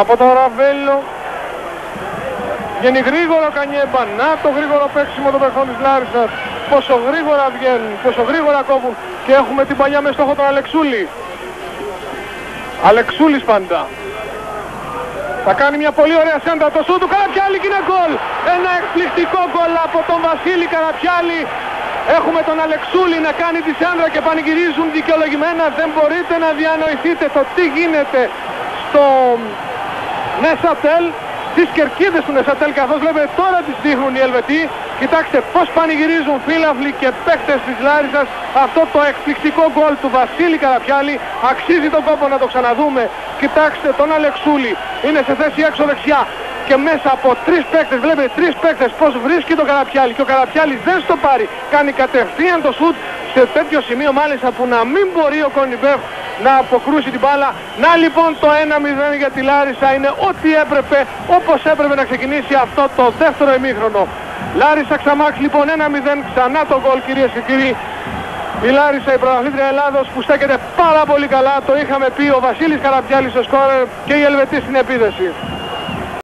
από τον Ραβέλο. Βγαίνει γρήγορο Κανιέμπα, να το γρήγορο παίξιμο των παιχών της Λάρισας. Πόσο γρήγορα βγαίνουν, πόσο γρήγορα κόβουν και έχουμε την παλιά με στόχο τον Αλεξούλη. Αλεξούλης πάντα. Θα κάνει μια πολύ ωραία σέντα το σου του Καραπιάλη και είναι γκολ. Ένα εκπληκτικό γκολ από τον Βασίλη Καραπιάλη. Έχουμε τον Αλεξούλη να κάνει τη σέντρα και πανηγυρίζουν δικαιολογημένα. Δεν μπορείτε να διανοηθείτε το τι γίνεται στο Νεσατέλ. Τις κερκίδες του Νεσατέλ καθώς βλέπετε τώρα τις δείχνουν οι Ελβετοί. Κοιτάξτε πώς πανηγυρίζουν φίλαβλοι και παίκτες της Λάρισας αυτό το εκπληκτικό γκολ του Βασίλη Καραπιάλη. Αξίζει τον κόπο να το ξαναδούμε. Κοιτάξτε τον Αλεξούλη. Είναι σε θέση έξω δεξιά και μέσα από τρεις παίκτες, βλέπετε τρεις παίκτες πώς βρίσκει τον Καραπιάλη και ο Καραπιάλης δεν στο πάρει, κάνει κατευθείαν το σουτ σε τέτοιο σημείο μάλιστα που να μην μπορεί ο Κονιμπέφ να αποκρούσει την μπάλα. Να λοιπόν το 1-0 για τη Λάρισα είναι ό,τι έπρεπε, όπως έπρεπε να ξεκινήσει αυτό το δεύτερο ημίχρονο. Λάρισα Ξαμάξ λοιπόν 1-0 ξανά το γκολ κυρίες και κύριοι. Η Λάρισα η πρωταθλήτρια Ελλάδος που στέκεται πάρα πολύ καλά, το είχαμε πει ο Βασίλης Καραπιάλης στο σκόρερ και η Ελβετή στην επίδεση.